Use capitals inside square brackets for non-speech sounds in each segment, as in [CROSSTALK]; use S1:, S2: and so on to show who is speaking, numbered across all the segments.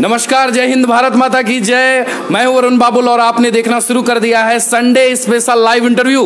S1: नमस्कार, जय हिंद, भारत माता की जय। मैं वरुण बाबुल और आपने देखना शुरू कर दिया है संडे स्पेशल लाइव इंटरव्यू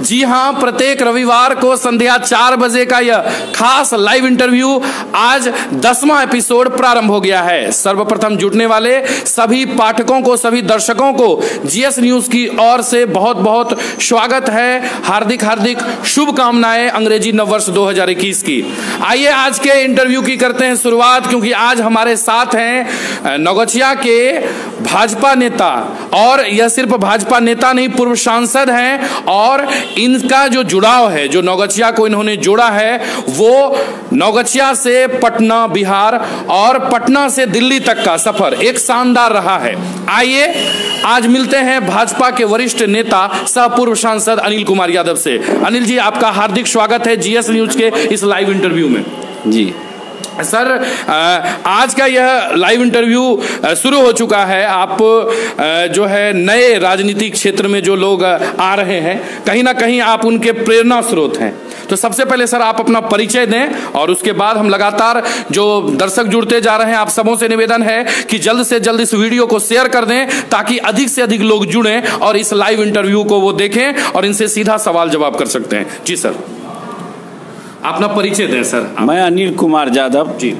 S1: जी हाँ प्रत्येक रविवार को संध्या चार बजे का यह खास लाइव इंटरव्यू आज दसवां एपिसोड प्रारंभ हो गया है। सर्वप्रथम जुटने वाले सभी पाठकों को, सभी दर्शकों को जीएस न्यूज़ की ओर से बहुत बहुत स्वागत है। हार्दिक हार्दिक शुभकामनाएँ अंग्रेज़ी नववर्ष 2021 की। आइए आज के इंटरव्यू की करते हैं शुरुआत, क्योंकि आज हमारे साथ हैं नौगछिया के भाजपा नेता और यह सिर्फ़ भाजपा नेता नहीं, पूर्व सांसद हैं और इनका जो जुड़ाव है, जो नौगछिया को इन्होंने जोड़ा है, वो नौगछिया से पटना, बिहार और पटना से दिल्ली तक का सफ़र एक शानदार रहा है। आइए, आज मिलते हैं भाजपा के वरिष्ठ नेता सह पूर्व सांसद अनिल कुमार यादव से। अनिल जी, आपका हार्दिक स्वागत है जीएस न्यूज़ के इस लाइव इंटरव्यू में।
S2: जी।
S1: सर आज का यह लाइव इंटरव्यू शुरू हो चुका है। आप जो है, नए राजनीतिक क्षेत्र में जो लोग आ रहे हैं, कहीं ना कहीं आप उनके प्रेरणा स्रोत हैं। तो सबसे पहले सर, आप अपना परिचय दें और उसके बाद हम लगातार जो दर्शक जुड़ते जा रहे हैं, आप सबों से निवेदन है कि जल्द से जल्द इस वीडियो को शेयर कर दें ताकि अधिक से अधिक लोग जुड़ें और इस लाइव इंटरव्यू को वो देखें और इनसे सीधा सवाल जवाब कर सकते हैं। जी, सर। अपना परिचय दें सर।
S2: मैं अनिल कुमार यादव
S1: जी।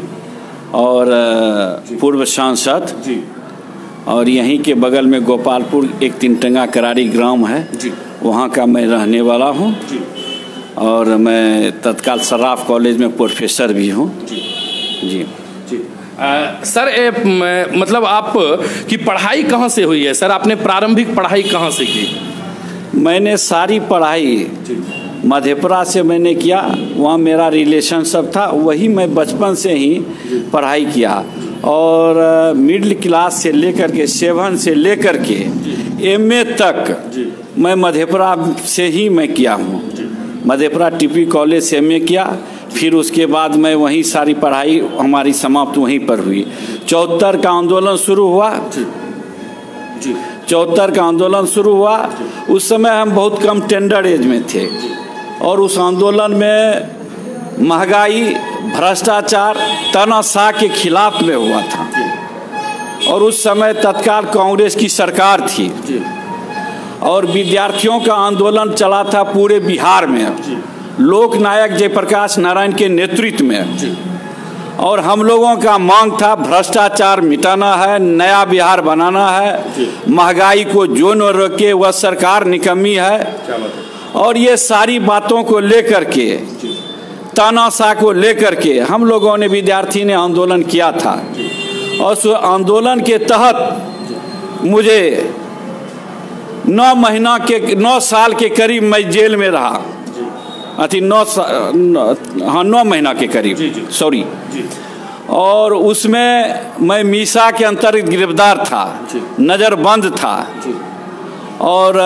S2: और पूर्व सांसद।
S1: जी।
S2: और यहीं के बगल में गोपालपुर एक तीनटंगा करारी ग्राम है।
S1: जी।
S2: वहाँ का मैं रहने वाला हूँ। और मैं तत्काल सराफ कॉलेज में प्रोफेसर भी हूँ।
S1: जी।
S2: जी।
S1: जी। आ, सर ए, म, मतलब आप की पढ़ाई कहाँ से हुई है? सर आपने प्रारंभिक पढ़ाई कहाँ से की?
S2: मैंने सारी पढ़ाई मधेपुरा से मैंने किया वहाँ मेरा रिलेशन सब था वही मैं बचपन से ही पढ़ाई किया। और मिडिल क्लास से लेकर के सेवन से लेकर के एमए तक मैं मधेपुरा से ही मैं किया हूँ। मधेपुरा टीपी कॉलेज से एमए किया फिर उसके बाद मैं वहीं सारी पढ़ाई हमारी समाप्त वहीं पर हुई। चौहत्तर का आंदोलन शुरू हुआ। चौहत्तर का आंदोलन शुरू हुआ। उस समय हम बहुत कम टेंडर एज में थे। और उस आंदोलन में महँगाई भ्रष्टाचार तनाशाह के खिलाफ में हुआ था। और उस समय तत्काल कांग्रेस की सरकार थी। और विद्यार्थियों का आंदोलन चला था पूरे बिहार में। लोक नायक जयप्रकाश नारायण के नेतृत्व में। और हम लोगों का मांग था भ्रष्टाचार मिटाना है नया बिहार बनाना है। महँगाई को जो न रोके वह सरकार निकम्मी है? और ये सारी बातों को लेकर के तानाशाह को लेकर के हम लोगों ने विद्यार्थी ने आंदोलन किया था। और उस आंदोलन के तहत मुझे नौ महीना के नौ साल के करीब मैं जेल में रहा। अति नौ हाँ नौ महीना के करीब। सॉरी और उसमें मैं मीसा के अंतर्गत गिरफ़्तार था। नज़रबंद था। और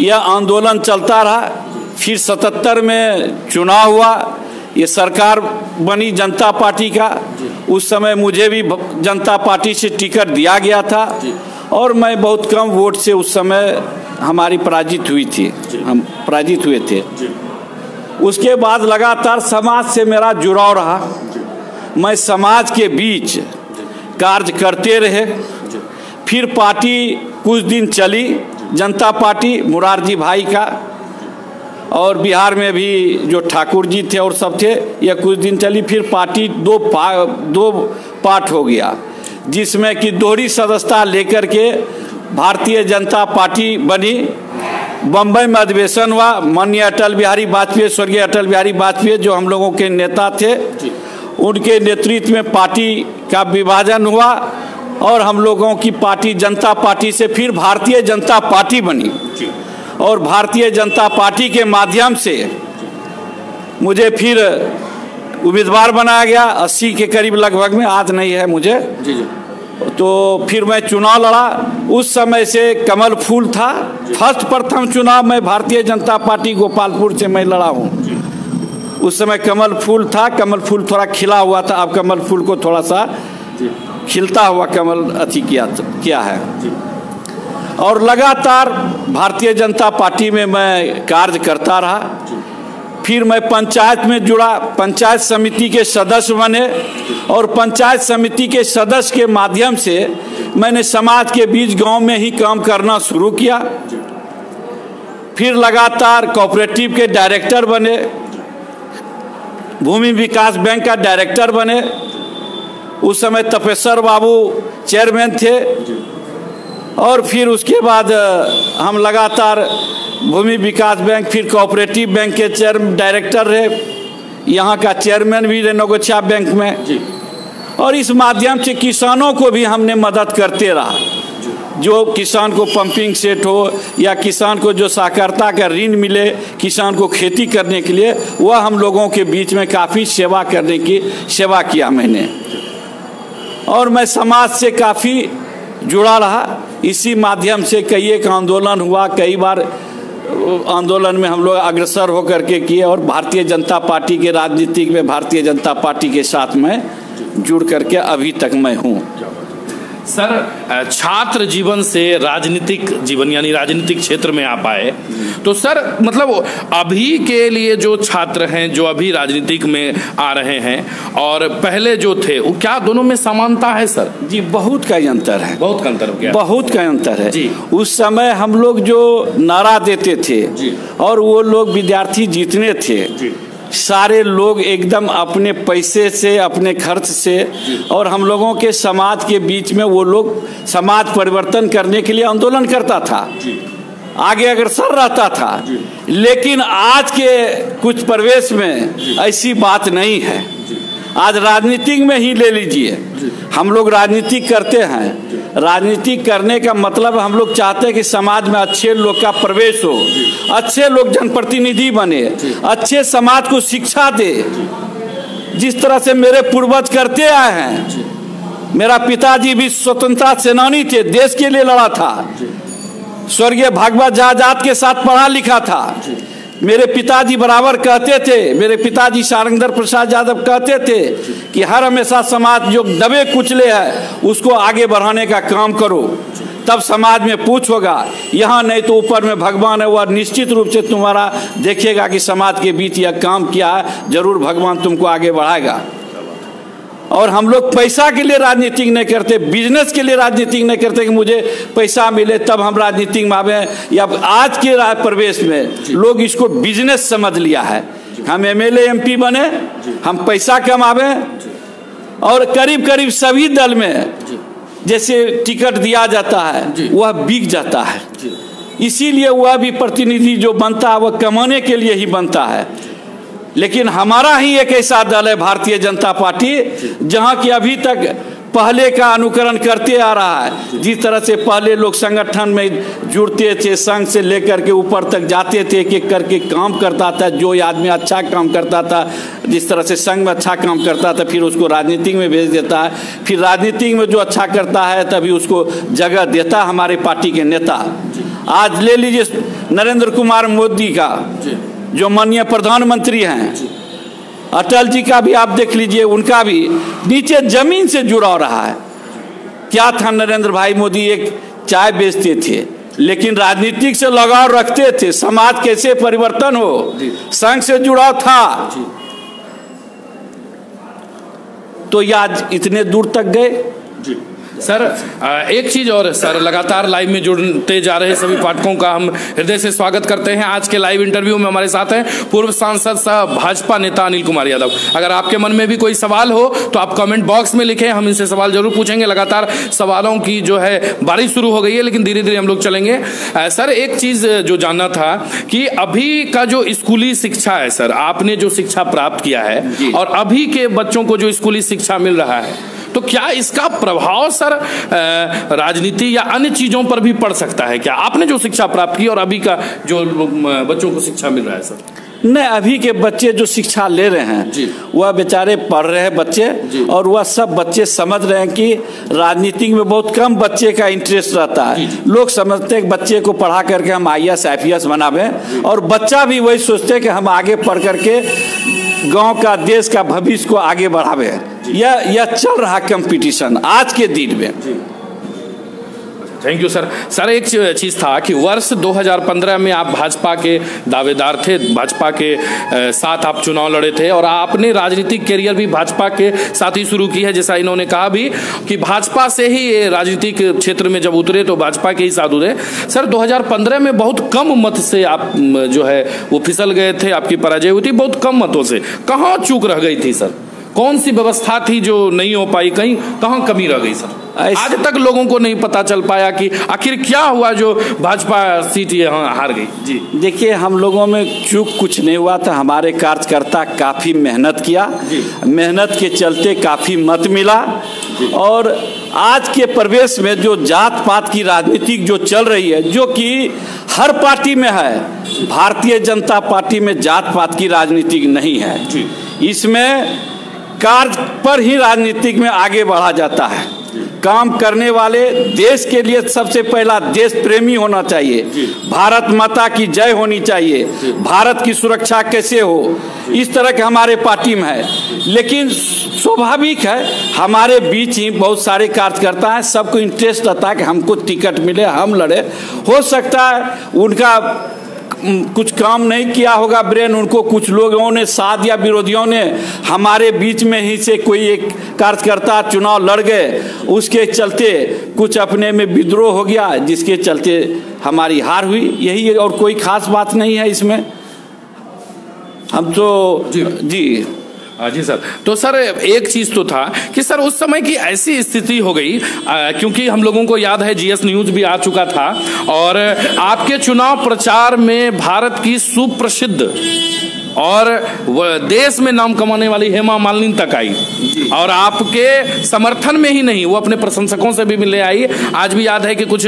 S2: यह आंदोलन चलता रहा। फिर सतहत्तर में चुनाव हुआ। ये सरकार बनी जनता पार्टी का। उस समय मुझे भी, जनता पार्टी से टिकट दिया गया था। और मैं बहुत कम वोट से उस समय हमारी पराजित हुई थी। हम पराजित हुए थे। उसके बाद लगातार समाज से मेरा जुड़ाव रहा। मैं समाज के बीच कार्य करते रहे। फिर पार्टी कुछ दिन चली। जनता पार्टी मुरारजी भाई का और बिहार में भी जो ठाकुर जी थे और सब थे यह कुछ दिन चली फिर पार्टी दो पा, दो पार्ट हो गया जिसमें कि दोहरी सदस्यता लेकर के भारतीय जनता पार्टी बनी। बम्बई में अधिवेशन हुआ माननीय अटल बिहारी वाजपेयी स्वर्गीय अटल बिहारी वाजपेयी जो हम लोगों के नेता थे उनके नेतृत्व में पार्टी का विभाजन हुआ और हम लोगों की पार्टी जनता पार्टी से फिर भारतीय जनता पार्टी बनी। और भारतीय जनता पार्टी के माध्यम से मुझे फिर उम्मीदवार बनाया गया। अस्सी के करीब लगभग में आज नहीं है मुझे।
S1: जी जी।
S2: तो फिर मैं चुनाव लड़ा। उस समय से कमल फूल था। फ़र्स्ट प्रथम चुनाव मैं भारतीय जनता पार्टी गोपालपुर से मैं लड़ा हूँ। उस समय कमल फूल था। कमल फूल थोड़ा खिला हुआ था। अब कमल फूल को थोड़ा सा खिलता हुआ कमल अथी किया किया है। और लगातार भारतीय जनता पार्टी में मैं कार्य करता रहा। फिर मैं पंचायत में जुड़ा। पंचायत समिति के सदस्य बने और पंचायत समिति के सदस्य के माध्यम से मैंने समाज के बीच गाँव में ही काम करना शुरू किया। फिर लगातार कॉपरेटिव के डायरेक्टर बने। भूमि विकास बैंक का डायरेक्टर बने। उस समय तपेश्वर बाबू चेयरमैन थे और फिर उसके बाद हम लगातार भूमि विकास बैंक फिर कोऑपरेटिव बैंक के चेयर डायरेक्टर रहे। यहाँ का चेयरमैन भी रहे नगोछा बैंक में। और इस माध्यम से किसानों को भी हमने मदद करते रहा। जो किसान को पंपिंग सेट हो या किसान को जो सहकारिता का ऋण मिले किसान को खेती करने के लिए वह हम लोगों के बीच में काफ़ी सेवा करने की सेवा किया मैंने। और मैं समाज से काफ़ी जुड़ा रहा। इसी माध्यम से कई एक आंदोलन हुआ, कई बार आंदोलन में हम लोग अग्रसर होकर के किए और भारतीय जनता पार्टी के राजनीतिक में, भारतीय जनता पार्टी के साथ में जुड़ करके अभी तक मैं हूँ।
S1: सर छात्र जीवन से राजनीतिक जीवन यानी राजनीतिक क्षेत्र में आप आए तो सर मतलब अभी के लिए जो छात्र हैं जो अभी राजनीतिक में आ रहे हैं और पहले जो थे वो क्या दोनों में समानता है सर?
S2: जी बहुत का अंतर है।
S1: बहुत का अंतर हो गया।
S2: बहुत का अंतर है।
S1: जी।
S2: उस समय हम लोग जो नारा देते थे
S1: जी।
S2: और वो लोग विद्यार्थी जीतने थे
S1: जी।
S2: सारे लोग एकदम अपने पैसे से अपने खर्च से और हम लोगों के समाज के बीच में वो लोग समाज परिवर्तन करने के लिए आंदोलन करता था। आगे अग्रसर रहता था। लेकिन आज के कुछ प्रवेश में ऐसी बात नहीं है। आज राजनीतिक में ही ले लीजिए। हम लोग राजनीति करते हैं। राजनीति करने का मतलब हम लोग चाहते हैं कि समाज में अच्छे लोग का प्रवेश हो। अच्छे लोग जनप्रतिनिधि बने। अच्छे समाज को शिक्षा दे। जिस तरह से मेरे पूर्वज करते आए हैं, मेरा पिताजी भी स्वतंत्रता सेनानी थे, देश के लिए लड़ा था। स्वर्गीय भागवत जहाजात के साथ पढ़ा लिखा था। मेरे पिताजी बराबर कहते थे, मेरे पिताजी सारंगधर प्रसाद यादव कहते थे कि हर हमेशा समाज जो दबे कुचले है, उसको आगे बढ़ाने का काम करो। तब समाज में पूछ होगा, यहाँ नहीं तो ऊपर में भगवान है वह निश्चित रूप से तुम्हारा देखेगा कि समाज के बीच यह काम किया है, ज़रूर भगवान तुमको आगे बढ़ाएगा। और हम लोग पैसा के लिए राजनीतिक नहीं करते बिज़नेस के लिए राजनीतिक नहीं करते कि मुझे पैसा मिले तब हम राजनीतिक में आवे या आज के प्रवेश में। लोग इसको बिज़नेस समझ लिया है। हम एमएलए एमपी बने हम पैसा कमावे और करीब करीब सभी दल में जैसे टिकट दिया जाता है वह बिक जाता है। इसीलिए वह भी प्रतिनिधि जो बनता है वह कमाने के लिए ही बनता है। लेकिन हमारा ही एक ऐसा दल है, भारतीय जनता पार्टी, जहाँ की अभी तक पहले का अनुकरण करते आ रहा है। जिस तरह से पहले लोग संगठन में जुड़ते थे, संघ से लेकर के ऊपर तक जाते थे, एक एक करके काम करता था, जो आदमी अच्छा काम करता था, जिस तरह से संघ में अच्छा काम करता था, फिर उसको राजनीति में भेज देता है। फिर राजनीति में जो अच्छा करता है, तभी उसको जगह देता हमारे पार्टी के नेता। आज ले लीजिए नरेंद्र कुमार मोदी का। जो माननीय प्रधानमंत्री हैं। अटल जी का भी आप देख लीजिए उनका भी नीचे ज़मीन से जुड़ा रहा है। क्या था नरेंद्र भाई मोदी एक चाय बेचते थे लेकिन राजनीतिक से लगाव रखते थे समाज कैसे परिवर्तन हो संघ से जुड़ाव था। तो ये आज इतने दूर तक गए।
S1: सर एक चीज़ और सर लगातार लाइव में जुड़ते जा रहे सभी पाठकों का हम हृदय से स्वागत करते हैं। आज के लाइव इंटरव्यू में हमारे साथ हैं पूर्व सांसद सह भाजपा नेता अनिल कुमार यादव। अगर आपके मन में भी कोई सवाल हो तो आप कमेंट बॉक्स में लिखें हम इनसे सवाल ज़रूर पूछेंगे। लगातार सवालों की जो है बारिश शुरू हो गई है लेकिन धीरे धीरे हम लोग चलेंगे। सर एक चीज़ जो जानना था कि अभी का जो स्कूली शिक्षा है सर आपने जो शिक्षा प्राप्त किया है और अभी के बच्चों को जो स्कूली शिक्षा मिल रहा है तो क्या इसका प्रभाव सर राजनीति या अन्य चीज़ों पर भी पड़ सकता है क्या? आपने जो शिक्षा प्राप्त की और अभी का जो बच्चों को शिक्षा मिल रहा है सर?
S2: नहीं अभी के बच्चे जो शिक्षा ले रहे हैं वह बेचारे पढ़ रहे हैं बच्चे और वह सब बच्चे समझ रहे हैं कि राजनीति में बहुत कम बच्चे का इंटरेस्ट रहता है। लोग समझते हैं बच्चे को पढ़ा करके हम आई एस एस बनावें और बच्चा भी वही सोचते हैं कि हम आगे पढ़ करके गाँव का देश का भविष्य को आगे बढ़ावे। यह यह चल रहा कंपटीशन आज के दिन में।
S1: थैंक यू सर सर एक चीज़ था कि वर्ष 2015 में आप भाजपा के दावेदार थे, भाजपा के साथ आप चुनाव लड़े थे और आपने राजनीतिक करियर भी भाजपा के साथ ही शुरू की है, जैसा इन्होंने कहा भी कि भाजपा से ही राजनीतिक क्षेत्र में जब उतरे तो भाजपा के ही साथ उतरे। सर 2015 में बहुत कम मत से आप जो है, वो फिसल गए थे, आपकी पराजय हुई थी, बहुत कम मतों से। कहाँ चूक रह गई थी सर कौन सी व्यवस्था थी जो नहीं हो पाई कहीं? कहाँ कमी रह गई सर? आज तक लोगों को नहीं पता चल पाया कि आखिर क्या हुआ जो भाजपा सीट यहाँ हार गई। जी।
S2: देखिए हम लोगों में चूक कुछ नहीं हुआ था। हमारे कार्यकर्ता काफ़ी मेहनत किया। मेहनत के चलते काफ़ी मत मिला। और आज के प्रवेश में जो जात पात की राजनीति जो चल रही है जो कि हर पार्टी में है भारतीय जनता पार्टी में जात पात की राजनीति नहीं है। इसमें कार्य पर ही राजनीतिक में आगे बढ़ा जाता है। काम करने वाले देश के लिए सबसे पहला देश प्रेमी होना चाहिए। भारत माता की जय होनी चाहिए। भारत की सुरक्षा कैसे हो? इस तरह के हमारे पार्टी में है। लेकिन स्वाभाविक है हमारे बीच ही बहुत सारे कार्यकर्ता हैं सबको इंटरेस्ट रहता है कि हमको टिकट मिले हम लड़े। हो सकता है उनका कुछ काम नहीं किया होगा ब्रेन उनको कुछ लोगों ने साथ या विरोधियों ने हमारे बीच में ही से कोई एक कार्यकर्ता चुनाव लड़ गए। उसके चलते कुछ अपने में विद्रोह हो गया जिसके चलते हमारी हार हुई। यही और कोई खास बात नहीं है इसमें। हम तो जी, जी।
S1: हाँ जी सर। तो सर, एक चीज़ तो था कि सर, उस समय की ऐसी स्थिति हो गई क्योंकि हम लोगों को याद है, जीएस न्यूज़ भी आ चुका था, और आपके चुनाव प्रचार में भारत की सुप्रसिद्ध और देश में नाम कमाने वाली हेमा मालिनी तक आई। और आपके समर्थन में ही नहीं वो अपने प्रशंसकों से भी मिलने आई। आज भी याद है कि कुछ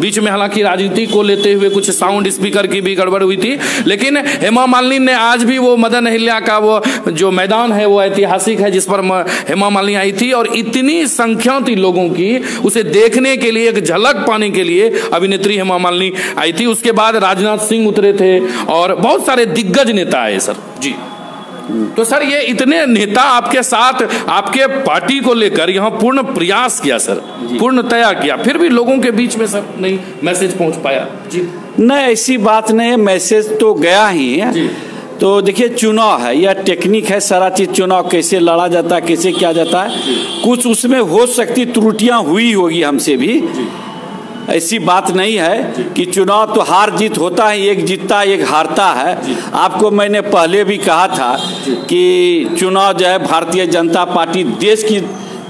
S1: बीच में हालाँकि राजनीति को लेते हुए कुछ साउंड स्पीकर की भी गड़बड़ हुई थी लेकिन हेमा मालिनी ने आज भी वो मदन अहिल्या का वो जो मैदान है वो ऐतिहासिक है जिस पर हेमा मालिनी आई थी। और इतनी संख्या थी लोगों की उसे देखने के लिए एक झलक पाने के लिए अभिनेत्री हेमा मालिनी आई थी। उसके बाद राजनाथ सिंह उतरे थे और बहुत सारे दिग्गज नेता है सर। जी। तो सर ये इतने नेता आपके साथ आपके पार्टी को लेकर यहाँ पूर्ण प्रयास किया सर। पूर्ण तैयार किया। फिर भी लोगों के बीच में सर नहीं मैसेज पहुँच पाया। जी।
S2: नहीं ऐसी बात नहीं मैसेज तो गया ही है। तो देखिए चुनाव है यह टेक्निक है सारा चीज़ चुनाव कैसे लड़ा जाता है कैसे किया जाता है कुछ उसमें हो सकती त्रुटियाँ हुई होगी हमसे भी। ऐसी बात नहीं है कि चुनाव तो हार जीत होता है, एक जीतता, एक हारता है। आपको मैंने पहले भी कहा था कि चुनाव जो है, भारतीय जनता पार्टी देश की,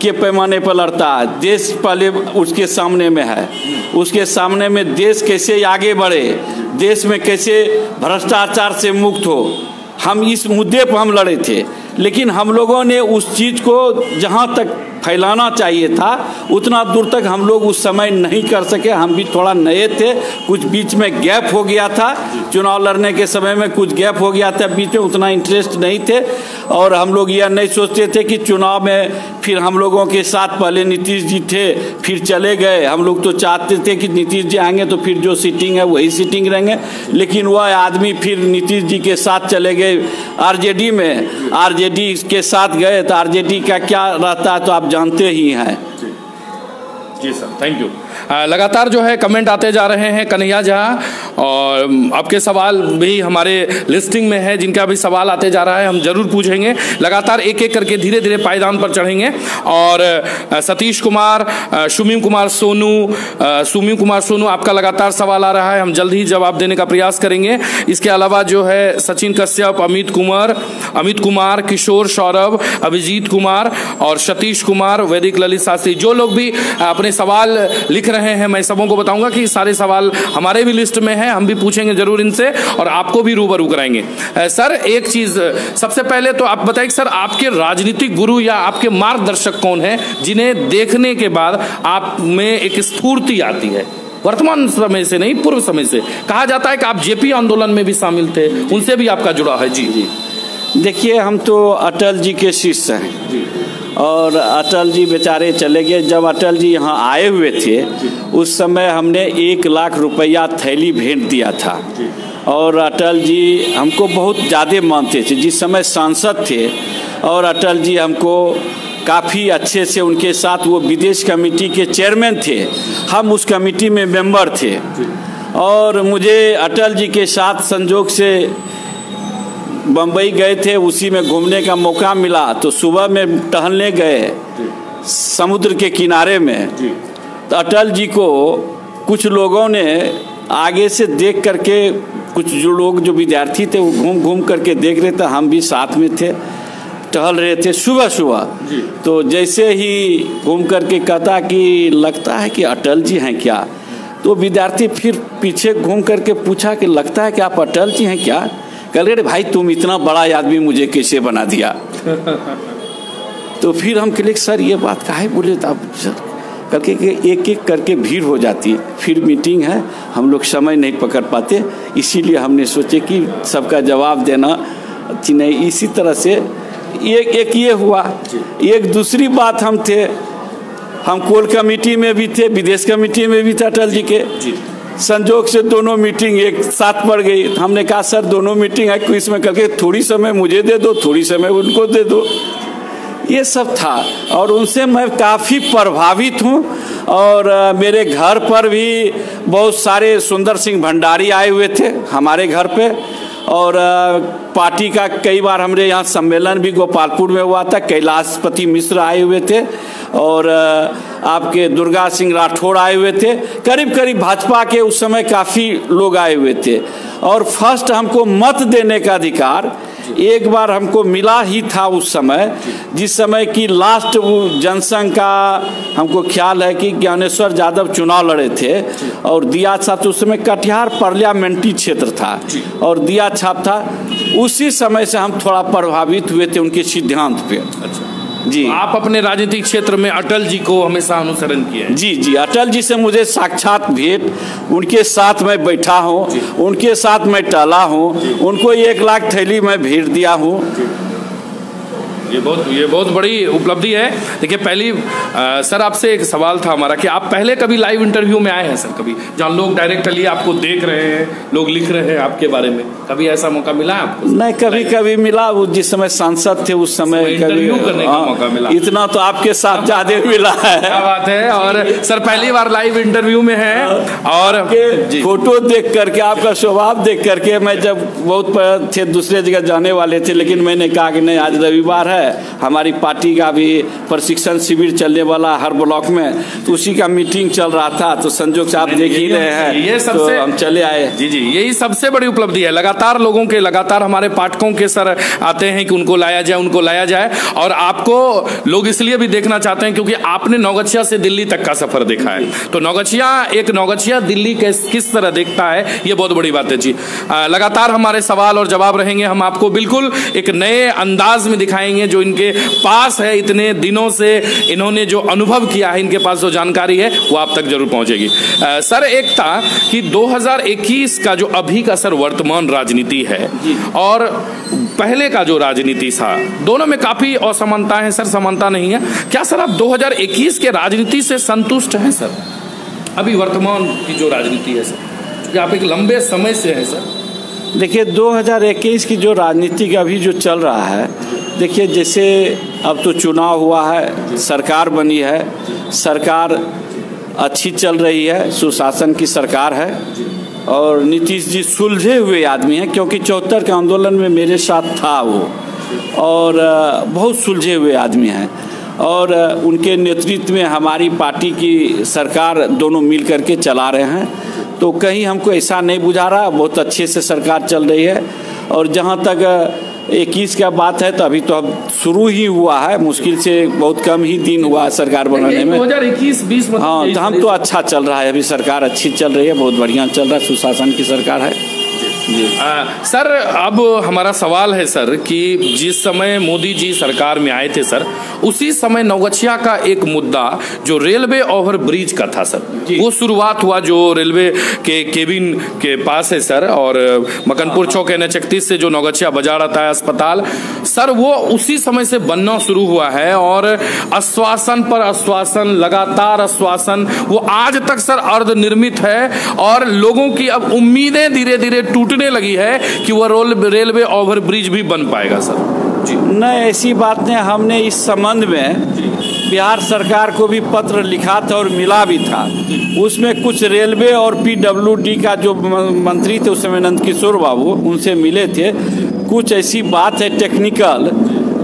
S2: के पैमाने पर लड़ता है। देश पहले उसके सामने में है। उसके सामने में देश कैसे आगे बढ़े, देश में कैसे भ्रष्टाचार से मुक्त हो, हम इस मुद्दे पर हम लड़े थे। लेकिन हम लोगों ने उस चीज़ को जहाँ तक फैलाना चाहिए था, उतना दूर तक हम लोग उस समय नहीं कर सके। हम भी थोड़ा नए थे, कुछ बीच में गैप हो गया था। चुनाव लड़ने के समय में कुछ गैप हो गया था बीच में उतना इंटरेस्ट नहीं थे। और हम लोग यह नहीं सोचते थे कि चुनाव में फिर हम लोगों के साथ पहले नीतीश जी थे, फिर चले गए। हम लोग तो चाहते थे कि नीतीश जी आएँगे तो फिर जो सीटिंग है, वही सीटिंग रहेंगे। लेकिन वह आदमी फिर नीतीश जी के साथ चले गए आरजेडी में। आरजेडी के साथ गए तो आरजेडी का क्या रहता है तो आप जानते ही हैं।
S1: जी। सर थैंक यू लगातार जो है कमेंट आते जा रहे हैं कन्हैया झा। और आपके सवाल भी हमारे लिस्टिंग में है, जिनका भी सवाल आते जा रहा है, हम ज़रूर पूछेंगे। लगातार एक एक करके धीरे धीरे पायदान पर चढ़ेंगे। और सतीश कुमार सुमीम कुमार सोनू सुमीम कुमार सोनू, आपका लगातार सवाल आ रहा है, हम जल्द ही जवाब देने का प्रयास करेंगे। इसके अलावा जो है, सचिन कश्यप, अमित कुमार अमित कुमार, किशोर सौरभ, अभिजीत कुमार और सतीश कुमार, वैदिक ललित शास्त्री। जो लोग भी अपने सवाल लिख रहे हैं, मैं सबों को बताऊँगा कि सारे सवाल हमारे भी लिस्ट में है। हम भी पूछेंगे ज़रूर इनसे और आपको भी रूबरू कराएँगे। सर एक चीज़ सबसे पहले तो आप बताइए सर आपके राजनीतिक गुरु या आपके मार्गदर्शक कौन है जिन्हें देखने के बाद आप में एक स्फूर्ति आती है? वर्तमान समय से नहीं पूर्व समय से। कहा जाता है कि आप जेपी आंदोलन में भी शामिल थे उनसे भी आपका जुड़ा है। जी जी।
S2: देखिए हम तो अटल जी के शिष्य हैं। और अटल जी बेचारे चले गए। जब अटल जी यहाँ आए हुए थे, उस समय हमने एक लाख रुपया थैली भेंट दिया था। और अटल जी हमको बहुत ज़्यादा मानते थे। जिस समय सांसद थे, और अटल जी हमको काफ़ी अच्छे से उनके साथ वो विदेश कमेटी के चेयरमैन थे। हम उस कमेटी में मेंबर थे। और मुझे अटल जी के साथ संजोग से बम्बई गए थे उसी में घूमने का मौका मिला तो सुबह में टहलने गए समुद्र के किनारे में। तो अटल जी को कुछ लोगों ने आगे से देख करके कुछ जो लोग जो विद्यार्थी थे वो घूम घूम करके देख रहे थे हम भी साथ में थे टहल रहे थे सुबह सुबह। तो जैसे ही घूम करके कहता कि लगता है कि अटल जी हैं क्या? तो विद्यार्थी फिर पीछे घूम करके पूछा कि लगता है कि आप अटल जी हैं क्या? कह रहे भाई तुम इतना बड़ा आदमी मुझे कैसे बना दिया? [LAUGHS] तो फिर हम कहे सर ये बात काहे बोले? तो आप सर करके कि एक एक करके भीड़ हो जाती है। फिर मीटिंग है हम लोग समय नहीं पकड़ पाते। इसीलिए हमने सोचे कि सबका जवाब देना नहीं इसी तरह से एक एक ये हुआ। एक दूसरी बात हम थे हम कोल कमेटी में भी थे विदेश कमेटी में भी थे अटल जी के। संजोग से दोनों मीटिंग एक साथ पड़ गई। हमने कहा, सर, दोनों मीटिंग है क्विज में करके थोड़ी समय मुझे दे दो, थोड़ी समय उनको दे दो? ये सब था। और उनसे मैं काफ़ी प्रभावित हूँ। और मेरे घर पर भी बहुत सारे सुंदर सिंह भंडारी आए हुए थे, हमारे घर पे। और पार्टी का कई बार हमारे यहाँ सम्मेलन भी गोपालपुर में हुआ था, कैलाशपति मिश्र आए हुए थे और आपके दुर्गा सिंह राठौड़ आए हुए थे। करीब करीब भाजपा के उस समय काफ़ी लोग आए हुए थे। और फ़र्स्ट हमको मत देने का अधिकार एक बार हमको मिला ही था उस समय जिस समय की लास्ट जनसंघ का हमको ख्याल है कि ज्ञानेश्वर यादव चुनाव लड़े थे और दिया छाप तो उस समय कटिहार पार्लियामेंट्री क्षेत्र था और दिया छाप था उसी समय से हम थोड़ा प्रभावित हुए थे उनके सिद्धांत पे। अच्छा।
S1: जी। आप अपने राजनीतिक क्षेत्र में अटल जी को हमेशा अनुसरण किया
S2: जी जी। अटल जी से मुझे साक्षात भेंट उनके साथ मैं बैठा हूँ उनके साथ मैं टाला हूँ उनको एक लाख थैली मैं भेंट दिया हूँ।
S1: ये बहुत ये बहुत बड़ी उपलब्धि है। देखिए पहली आ, सर आपसे एक सवाल था हमारा कि आप पहले कभी लाइव इंटरव्यू में आए हैं सर कभी? जहाँ लोग डायरेक्टली आपको देख रहे हैं लोग लिख रहे हैं आपके बारे में। कभी ऐसा मौका मिला है आपको?
S2: नहीं कभी कभी मिला वो जिस समय सांसद थे उस समय
S1: कभी करने का हाँ, मौका मिला।
S2: इतना तो आपके साथ ज़्यादा मिला है।
S1: क्या बात है और सर पहली बार लाइव इंटरव्यू में है और
S2: फ़ोटो देख करके आपका स्वभाव देख करके मैं जब बहुत थे दूसरे जगह जाने वाले थे लेकिन मैंने कहा कि नहीं आज रविवार है हमारी पार्टी का भी प्रशिक्षण शिविर चलने वाला हर ब्लॉक में तो उसी का मीटिंग चल रहा था तो संजोग से आप देख ही रहे हैं
S1: ये
S2: सबसे तो हम चले आए।
S1: जी जी यही सबसे बड़ी उपलब्धि है। लगातार लोगों के लगातार हमारे पाठकों के सर आते हैं कि उनको लाया जाए उनको लाया जाए और आपको लोग इसलिए भी देखना चाहते हैं क्योंकि आपने नौगछिया से दिल्ली तक का सफ़र देखा है। तो नौगछिया एक नौगछिया दिल्ली किस तरह देखता है ये बहुत बड़ी बात है जी। लगातार हमारे सवाल और जवाब रहेंगे हम आपको बिल्कुल एक नए अंदाज में दिखाएँगे जो इनके पास है इतने दिनों से इन्होंने जो अनुभव किया है इनके पास जो जानकारी है वो आप तक ज़रूर पहुंचेगी। आ, सर एक था कि 2021 का जो अभी का सर वर्तमान राजनीति है और पहले का जो राजनीति था दोनों में काफ़ी असमानता है सर समानता नहीं है। क्या सर आप 2021 के राजनीति से संतुष्ट हैं सर? अभी वर्तमान की जो राजनीति है सर आप एक लंबे समय से है सर
S2: देखिए 2021 की जो राजनीति अभी जो चल रहा है, देखिए, जैसे अब तो चुनाव हुआ है, सरकार बनी है, सरकार अच्छी चल रही है, सुशासन की सरकार है, और नीतीश जी सुलझे हुए आदमी हैं, क्योंकि चौहत्तर के आंदोलन में मेरे साथ था वो, और बहुत सुलझे हुए आदमी हैं, और उनके नेतृत्व में हमारी पार्टी की सरकार दोनों मिल करके चला रहे हैं तो कहीं हमको ऐसा नहीं बुझा रहा बहुत अच्छे से सरकार चल रही है। और जहाँ तक इक्कीस का बात है तो अभी तो अब शुरू ही हुआ है। मुश्किल से बहुत कम ही दिन हुआ है सरकार बनाने में।
S1: 2021 20
S2: हाँ तो हम तो अच्छा चल रहा है। अभी सरकार अच्छी चल रही है बहुत बढ़िया चल रहा है। सुशासन की सरकार है।
S1: आ, सर अब हमारा सवाल है सर कि जिस समय मोदी जी सरकार में आए थे सर उसी समय नवगछिया का एक मुद्दा जो रेलवे ओवर ब्रिज का था सर वो शुरुआत हुआ जो रेलवे के केबिन के पास है सर और मकनपुर चौक एन एच से जो नवगछिया बाज़ार आता है अस्पताल सर वो उसी समय से बनना शुरू हुआ है और आश्वासन पर आश्वासन लगातार आश्वासन वो आज तक सर अर्ध निर्मित है और लोगों की अब उम्मीदें धीरे धीरे टूट टूटने लगी है कि वह रोल रेलवे ओवर ब्रिज भी बन पाएगा सर।
S2: नहीं ऐसी बात नहीं हमने इस संबंध में बिहार सरकार को भी पत्र लिखा था और मिला भी था। उसमें कुछ रेलवे और पीडब्ल्यूडी का जो मंत्री थे उस समय नंद किशोर बाबू उनसे मिले थे। कुछ ऐसी बात है टेक्निकल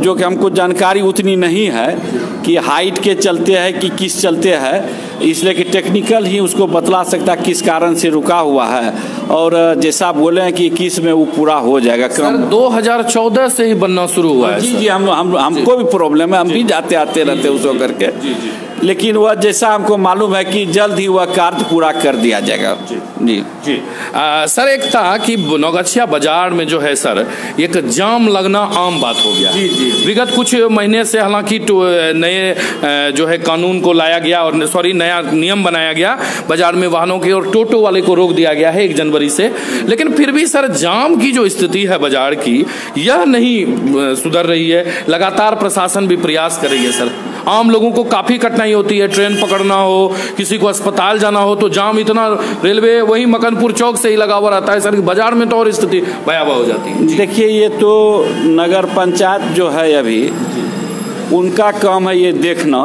S2: जो कि हमको जानकारी उतनी नहीं है। कि हाइट के चलते है कि किस चलते है इसलिए कि टेक्निकल ही उसको बतला सकता किस कारण से रुका हुआ है। और जैसा आप बोले हैं कि किसमें वो पूरा हो जाएगा
S1: सर 2014 से ही बनना शुरू हुआ है
S2: जी जी हम हम हमको भी प्रॉब्लम है हम भी जाते आते रहते उसको करके।
S1: जी जी।
S2: लेकिन वह जैसा हमको मालूम है कि जल्द ही वह कार्य पूरा कर दिया जाएगा। जी।
S1: जी। जी। आ, सर एक था कि नौगछिया बाज़ार में जो है सर एक जाम लगना आम बात हो गया।
S2: जी, जी।
S1: विगत कुछ महीने से हालाँकि नए जो है कानून को लाया गया और सॉरी नया नियम बनाया गया। बाज़ार में वाहनों के और टोटो वाले को रोक दिया गया है एक जनवरी से। लेकिन फिर भी सर जाम की जो स्थिति है बाज़ार की यह नहीं सुधर रही है। लगातार प्रशासन भी प्रयास कर रही है सर। आम लोगों को काफ़ी कठिनाई होती है ट्रेन पकड़ना हो किसी को अस्पताल जाना हो तो जाम इतना रेलवे वही मकनपुर चौक से ही लगा हुआ रहता है सर बाज़ार में तो और स्थिति भयावह हो जाती है।
S2: देखिए ये तो नगर पंचायत जो है अभी उनका काम है ये देखना।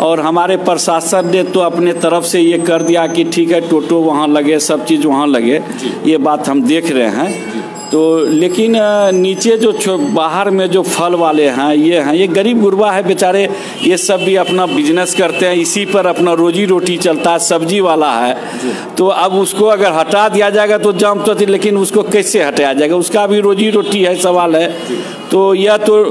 S2: और हमारे प्रशासन ने तो अपने तरफ़ से ये कर दिया कि ठीक है टोटो वहाँ लगे सब चीज़ वहाँ लगे। ये बात हम देख रहे हैं। तो लेकिन नीचे जो बाहर में जो फल वाले हैं ये हैं ये गरीब गुरबा है बेचारे ये सब भी अपना बिज़नेस करते हैं इसी पर अपना रोजी रोटी चलता है सब्ज़ी वाला है। तो अब उसको अगर हटा दिया जाएगा तो जाम तो लेकिन उसको कैसे हटाया जाएगा? उसका भी रोजी रोटी है सवाल है। तो यह तो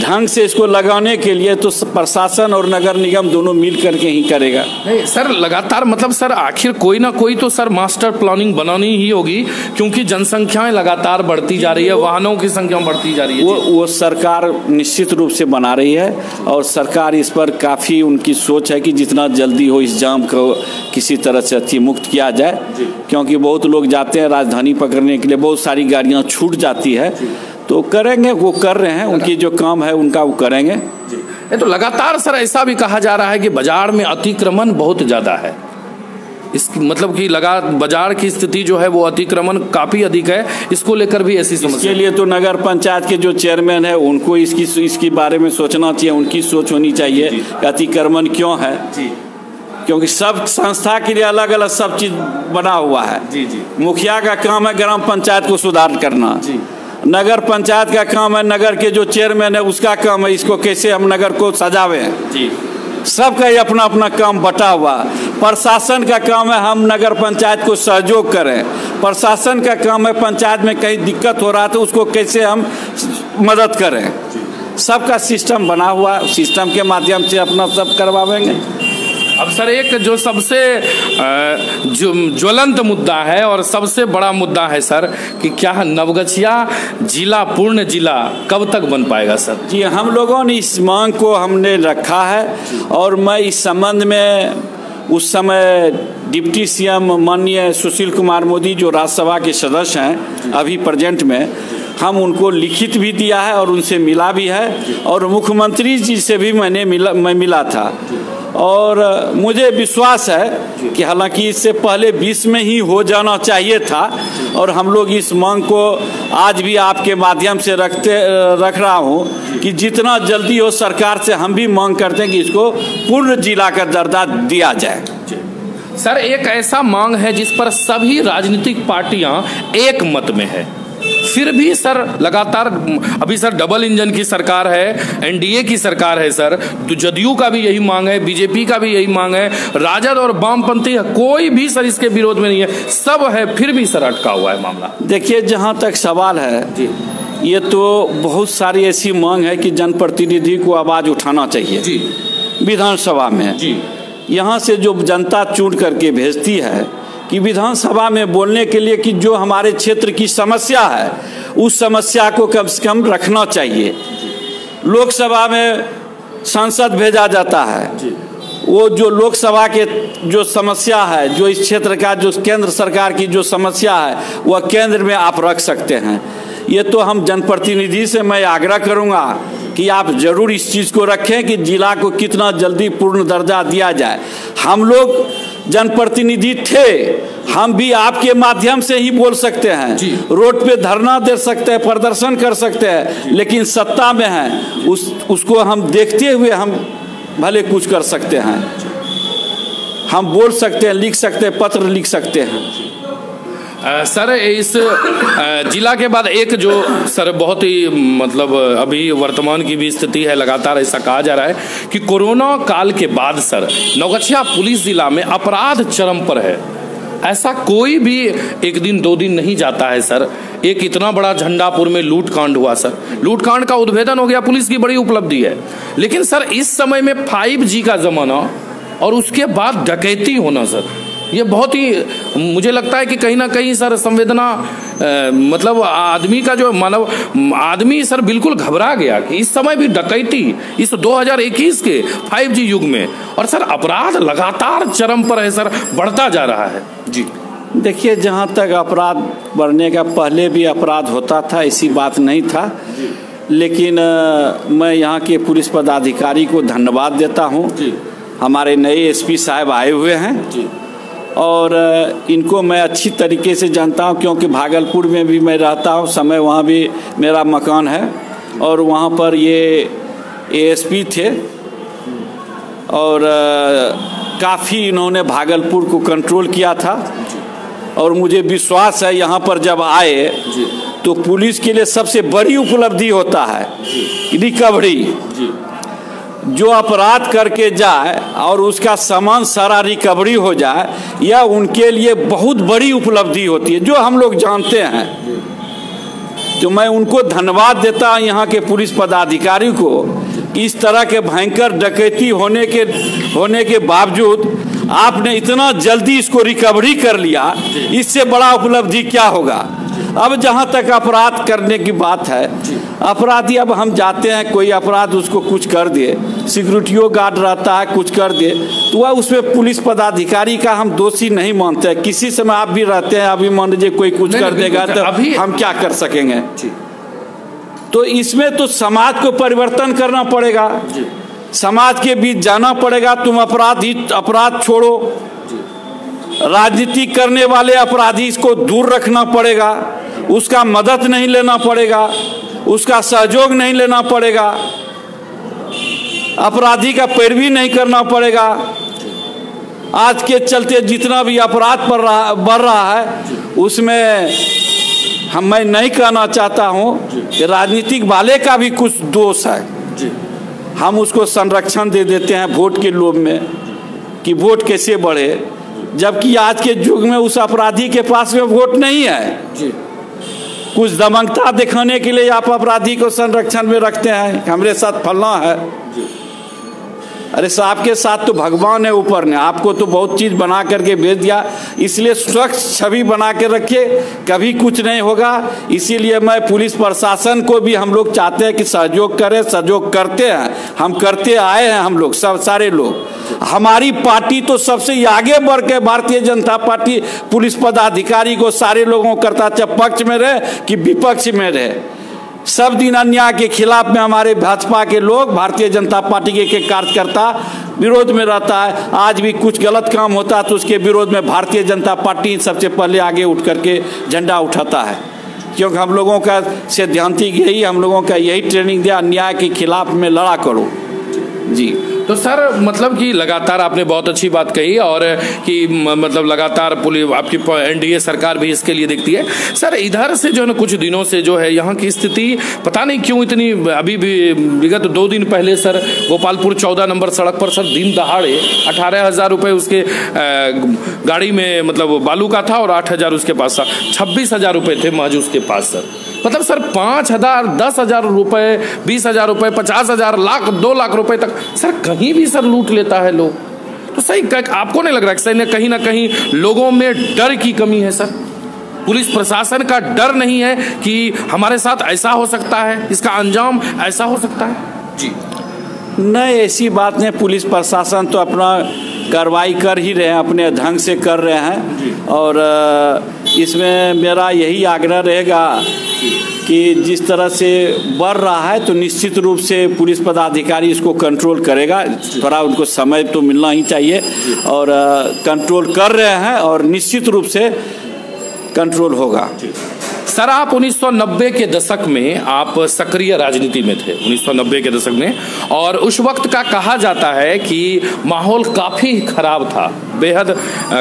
S2: ढंग से इसको लगाने के लिए तो प्रशासन और नगर निगम दोनों मिल करके ही करेगा।
S1: नहीं सर लगातार मतलब सर आखिर कोई ना कोई तो सर मास्टर प्लानिंग बनानी ही होगी क्योंकि जनसंख्याएँ लगातार बढ़ती जा रही है वाहनों की संख्या बढ़ती जा रही है।
S2: वो वो सरकार निश्चित रूप से बना रही है और सरकार इस पर काफ़ी उनकी सोच है कि जितना जल्दी हो इस जाम को किसी तरह से अति मुक्त किया जाए क्योंकि बहुत लोग जाते हैं राजधानी पकड़ने के लिए बहुत सारी गाड़ियाँ छूट जाती है। तो करेंगे वो कर रहे हैं उनकी जो काम है उनका वो करेंगे।
S1: ये तो लगातार सर ऐसा भी कहा जा रहा है कि बाज़ार में अतिक्रमण बहुत ज़्यादा है। इस मतलब कि लगा बाज़ार की स्थिति जो है वो अतिक्रमण काफ़ी अधिक है। इसको लेकर भी ऐसी समस्या इसके
S2: लिए तो नगर पंचायत के जो चेयरमैन है उनको इसकी इसके बारे में सोचना चाहिए उनकी सोच होनी चाहिए अतिक्रमण क्यों है?
S1: जी।
S2: क्योंकि सब संस्था के लिए अलग अलग सब चीज़ बना हुआ है।
S1: जी जी।
S2: मुखिया का काम है ग्राम पंचायत को सुधार करना।
S1: जी।
S2: नगर पंचायत का काम है नगर के जो चेयरमैन है उसका काम है इसको कैसे हम नगर को सजावे?
S1: जी।
S2: सबका ही अपना अपना काम बटा हुआ। प्रशासन का काम है हम नगर पंचायत को सहयोग करें। प्रशासन का काम है पंचायत में कहीं दिक्कत हो रहा है तो उसको कैसे हम मदद करें? सबका सिस्टम बना हुआ सिस्टम के माध्यम से अपना सब करवावेंगे।
S1: अब सर, एक जो सबसे ज्वलंत मुद्दा है और सबसे बड़ा मुद्दा है सर, कि क्या नवगछिया जिला, पूर्ण जिला कब तक बन पाएगा सर?
S2: जी, हम लोगों ने इस मांग को हमने रखा है और मैं इस संबंध में उस समय डिप्टी सीएम माननीय सुशील कुमार मोदी, जो राज्यसभा के सदस्य हैं, अभी प्रेजेंट में हम उनको लिखित भी दिया है और उनसे मिला भी है और मुख्यमंत्री जी से भी मैंने मिला, मैं मिला था। और मुझे विश्वास है कि हालाँकि इससे पहले 20 में ही हो जाना चाहिए था और हम लोग इस मांग को आज भी आपके माध्यम से रखते, रख रहा हूँ कि जितना जल्दी हो सरकार से हम भी मांग करते हैं कि इसको पूर्ण जिला का दर्जा दिया जाए।
S1: सर, एक ऐसा मांग है जिस पर सभी राजनीतिक पार्टियाँ एक मत में है। फिर भी सर लगातार अभी सर डबल इंजन की सरकार है एनडीए की सरकार है सर तो जदयू का भी यही मांग है बीजेपी का भी यही मांग है राजद और वामपंथी कोई भी सर इसके विरोध में नहीं है सब है फिर भी सर अटका हुआ है मामला।
S2: देखिए जहाँ तक सवाल है
S1: जी।
S2: ये तो बहुत सारी ऐसी मांग है कि जनप्रतिनिधि को आवाज़ उठाना चाहिए।
S1: जी।
S2: विधानसभा में।
S1: जी।
S2: यहाँ से जो जनता चुन करके भेजती है कि विधानसभा में बोलने के लिए कि जो हमारे क्षेत्र की समस्या है उस समस्या को कम से कम रखना चाहिए। लोकसभा में सांसद भेजा जाता है। वो जो लोकसभा के जो समस्या है जो इस क्षेत्र का जो केंद्र सरकार की जो समस्या है वह केंद्र में आप रख सकते हैं। ये तो हम जनप्रतिनिधि से मैं आग्रह करूँगा कि आप ज़रूर इस चीज़ को रखें कि जिला को कितना जल्दी पूर्ण दर्जा दिया जाए। हम लोग जनप्रतिनिधि थे। हम भी आपके माध्यम से ही बोल सकते हैं। रोड पे धरना दे सकते हैं प्रदर्शन कर सकते हैं लेकिन सत्ता में है। उस उसको हम देखते हुए हम भले कुछ कर सकते हैं। हम बोल सकते हैं लिख सकते हैं पत्र लिख सकते हैं।
S1: सर, इस जिला के बाद एक जो, सर, बहुत ही मतलब अभी वर्तमान की भी स्थिति है, लगातार ऐसा कहा जा रहा है कि कोरोना काल के बाद, सर, नौगछिया पुलिस जिला में अपराध चरम पर है। ऐसा कोई भी एक दिन, दो दिन नहीं जाता है, सर। एक इतना बड़ा झंडापुर में लूट कांड हुआ, सर। लूट कांड का उद्भेदन हो गया, पुलिस की बड़ी उपलब्धि है। लेकिन, सर, इस समय में फाइव जी का जमाना और उसके बाद डकैती होना, सर। ये बहुत ही मुझे लगता है कि कहीं ना कहीं सर संवेदना मतलब आदमी का जो मानव आदमी सर बिल्कुल घबरा गया कि इस समय भी डकैती इस 2021 के 5G युग में और सर अपराध लगातार चरम पर है सर बढ़ता जा रहा है। जी।
S2: देखिए जहाँ तक अपराध बढ़ने का पहले भी अपराध होता था ऐसी बात नहीं था। लेकिन मैं यहाँ के पुलिस पदाधिकारी को धन्यवाद देता हूँ। हमारे नए एसपी साहब आए हुए हैं।
S1: जी।
S2: और इनको मैं अच्छी तरीके से जानता हूँ क्योंकि भागलपुर में भी मैं रहता हूँ समय वहाँ भी मेरा मकान है। और वहाँ पर ये एएसपी थे। और काफ़ी इन्होंने भागलपुर को कंट्रोल किया था। और मुझे विश्वास है यहाँ पर जब आए तो पुलिस के लिए सबसे बड़ी उपलब्धि होता है रिकवरी।
S1: जी
S2: अपराध करके जाए और उसका सामान सारा रिकवरी हो जाए यह उनके लिए बहुत बड़ी उपलब्धि होती है जो हम लोग जानते हैं। तो मैं उनको धन्यवाद देता हूँ यहाँ के पुलिस पदाधिकारी को इस तरह के भयंकर डकैती होने के होने के बावजूद आपने इतना जल्दी इसको रिकवरी कर लिया। इससे बड़ा उपलब्धि क्या होगा? अब जहाँ तक अपराध करने की बात है अपराधी अब हम जाते हैं कोई अपराध उसको कुछ कर दे सिक्योरिटियों गार्ड रहता है कुछ कर दे तो वह उसमें पुलिस पदाधिकारी का हम दोषी नहीं मानते हैं। किसी समय आप भी रहते हैं अभी मान लीजिए कोई कुछ कर देगा तो
S1: अभी-
S2: हम क्या कर सकेंगे? तो इसमें तो समाज को परिवर्तन करना पड़ेगा। समाज के बीच जाना पड़ेगा तुम अपराध अपराध छोड़ो। राजनीति करने वाले अपराधी इसको दूर रखना पड़ेगा। उसका मदद नहीं लेना पड़ेगा उसका सहयोग नहीं लेना पड़ेगा अपराधी का पैरवी नहीं करना पड़ेगा। आज के चलते जितना भी अपराध बढ़ रहा बढ़ रहा है उसमें हम मैं नहीं कहना चाहता हूँ कि राजनीतिक वाले का भी कुछ दोष है। हम उसको संरक्षण दे देते हैं वोट के लोभ में कि वोट कैसे बढ़े जबकि आज के युग में उस अपराधी के पास में वोट नहीं है।
S1: जी।
S2: कुछ दमंगता दिखाने के लिए आप अपराधी को संरक्षण में रखते हैं। हमारे साथ फलना है। अरे साहब के साथ तो भगवान है ऊपर ने। आपको तो बहुत चीज़ बना करके भेज दिया। इसलिए स्वच्छ छवि बना के रखिए। कभी कुछ नहीं होगा। इसीलिए मैं पुलिस प्रशासन को भी हम लोग चाहते हैं कि सहयोग करें, सहयोग करते हैं। हम करते आए हैं हम लोग, सब सारे लोग। हमारी पार्टी तो सबसे आगे बढ़ के भारतीय जनता पार्टी पुलिस पदाधिकारी को सारे लोगों करता चाहे पक्ष में रहे कि विपक्ष में रहे। सब दिन अन्याय के खिलाफ में हमारे भाजपा के लोग भारतीय जनता पार्टी के, के कार्यकर्ता विरोध में रहता है। आज भी कुछ गलत काम होता है तो उसके विरोध में भारतीय जनता पार्टी सबसे पहले आगे उठ करके झंडा उठाता है। क्योंकि हम लोगों का सिद्धांतिक यही हम लोगों का यही ट्रेनिंग दिया अन्याय के खिलाफ में लड़ा करो। जी।
S1: तो सर मतलब कि लगातार आपने बहुत अच्छी बात कही और कि मतलब लगातार पुलिस, आपकी एनडीए सरकार भी इसके लिए देखती है। सर, इधर से जो है ना, कुछ दिनों से जो है यहाँ की स्थिति, पता नहीं क्यों इतनी अभी भी विगत दो दिन पहले सर, गोपालपुर चौदह नंबर सड़क पर सर, दिन दहाड़े अठारह हज़ार रुपये उसके गाड़ी में मतलब बालू का था और आठ हज़ार उसके पास था। छब्बीस हज़ार रुपये थे महज उसके पास सर। मतलब सर, पाँच हज़ार, दस हज़ार रुपये बीस हज़ार रुपये पचास हज़ार, लाख, दो लाख रुपये तक। सर कहीं भी सर लूट लेता है लोग। तो सही आपको नहीं लग रहा सही कहीं ना कहीं लोगों में डर की कमी है सर? पुलिस प्रशासन का डर नहीं है कि हमारे साथ ऐसा हो सकता है, इसका अंजाम ऐसा हो सकता है? जी।
S2: नहीं, ऐसी बात नहीं, पुलिस प्रशासन तो अपना कार्रवाई कर ही रहे हैं, अपने ढंग से कर रहे हैं। और इसमें मेरा यही आग्रह रहेगा कि जिस तरह से बढ़ रहा है तो निश्चित रूप से पुलिस पदाधिकारी इसको कंट्रोल करेगा। थोड़ा उनको समय तो मिलना ही चाहिए। और कंट्रोल कर रहे हैं और निश्चित रूप से कंट्रोल होगा।
S1: सर, आप 1990 के दशक में आप सक्रिय राजनीति में थे 1990 के दशक में। और उस वक्त का कहा जाता है कि माहौल काफ़ी खराब था, बेहद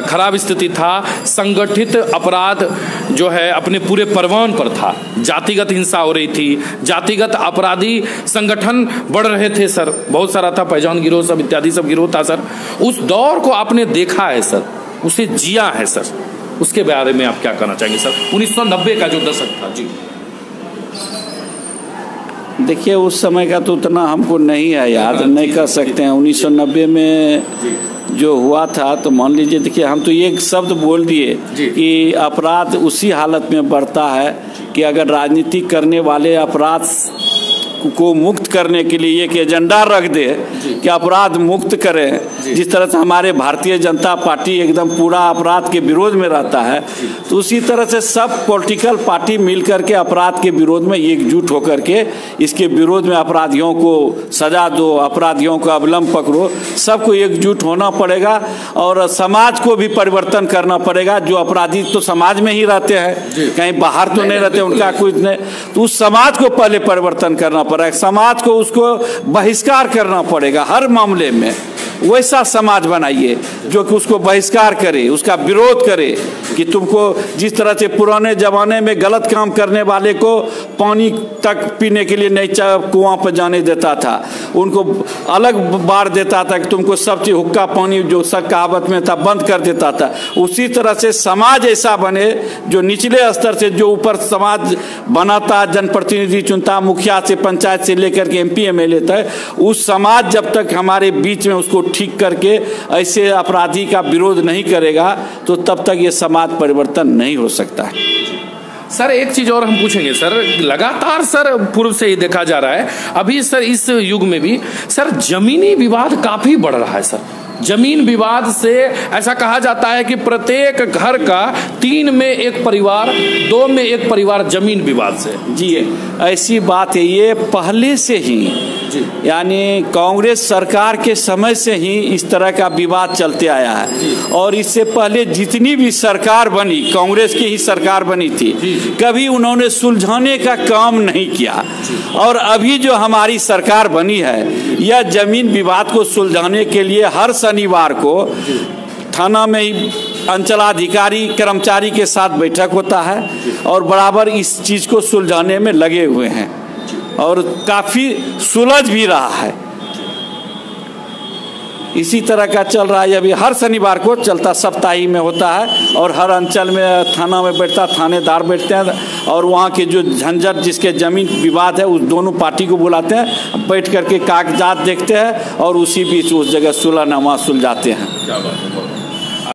S1: खराब स्थिति था, संगठित अपराध जो है अपने पूरे परवान पर था। जातिगत हिंसा हो रही थी, जातिगत अपराधी संगठन बढ़ रहे थे, सर। बहुत सारा था, पहचान गिरोह सब, इत्यादि सब गिरोह था, सर। उस दौर को आपने देखा है, सर। उसे जिया है, सर। उसके बारे में आप क्या कहना चाहेंगे सर? 1990 का जो दशक था जी।
S2: देखिए उस समय का तो उतना हमको नहीं है याद नहीं कर सकते हैं। 1990 में जो। हुआ था तो मान लीजिए देखिए हम तो एक शब्द बोल दिए कि अपराध उसी हालत में बढ़ता है कि अगर राजनीति करने वाले अपराध को मुक्त करने के लिए एक एजेंडा रख दे कि अपराध मुक्त करें। जिस तरह से हमारे भारतीय जनता पार्टी एकदम पूरा अपराध के विरोध में रहता है तो उसी तरह से सब पॉलिटिकल पार्टी मिल के अपराध के विरोध में एकजुट होकर के इसके विरोध में अपराधियों को सजा दो अपराधियों को अवलंब पकड़ो। सबको एकजुट होना पड़ेगा और समाज को भी परिवर्तन करना पड़ेगा। जो अपराधी तो समाज में ही रहते हैं। कहीं बाहर तो नहीं रहते उनका कुछ नहीं। तो उस समाज को पहले परिवर्तन करना पड़ेगा समाज को उसको बहिष्कार करना पड़ेगा हर मामले में। वैसा समाज बनाइए जो कि उसको बहिष्कार करे, उसका विरोध करे कि तुमको जिस तरह से पुराने ज़माने में गलत काम करने वाले को पानी तक पीने के लिए नहीं कुआँ पर जाने देता था। उनको अलग बार देता था कि तुमको सब चीज़ हुक्का, पानी जो सब कहावत में था, बंद कर देता था। उसी तरह से समाज ऐसा बने जो निचले स्तर से जो ऊपर समाज बनाता, जनप्रतिनिधि चुनता, मुखिया से पंचायत से लेकर के एम पी एम एल तक, उस समाज जब तक हमारे बीच में उसको ठीक करके ऐसे अपराधी का विरोध नहीं करेगा तो तब तक ये समाज परिवर्तन नहीं हो सकता। है
S1: सर, एक चीज़ और हम पूछेंगे, सर। लगातार, सर, पूर्व से ही देखा जा रहा है। अभी, सर, इस युग में भी, सर, जमीनी विवाद काफ़ी बढ़ रहा है, सर। ज़मीन विवाद से ऐसा कहा जाता है कि प्रत्येक घर का तीन में एक परिवार, दो में एक परिवार ज़मीन विवाद से।
S2: जी ऐसी बात है, ये पहले से ही यानी कांग्रेस सरकार के समय से ही इस तरह का विवाद चलते आया है। और इससे पहले जितनी भी सरकार बनी कांग्रेस की ही सरकार बनी थी कभी उन्होंने सुलझाने का काम नहीं किया। और अभी जो हमारी सरकार बनी है यह ज़मीन विवाद को सुलझाने के लिए हर शनिवार को थाना में ही अंचलाधिकारी कर्मचारी के साथ बैठक होता है और बराबर इस चीज़ को सुलझाने में लगे हुए हैं। और काफ़ी सुलझ भी रहा है। इसी तरह का चल रहा है। अभी हर शनिवार को चलता सप्ताही में होता है और हर अंचल में, थाना में बैठता, थानेदार बैठते हैं और वहाँ के जो झंझट जिसके ज़मीन विवाद है, उस दोनों पार्टी को बुलाते हैं, बैठ करके कागजात देखते हैं और उसी बीच उस जगह सुलहनामा सुलझाते हैं।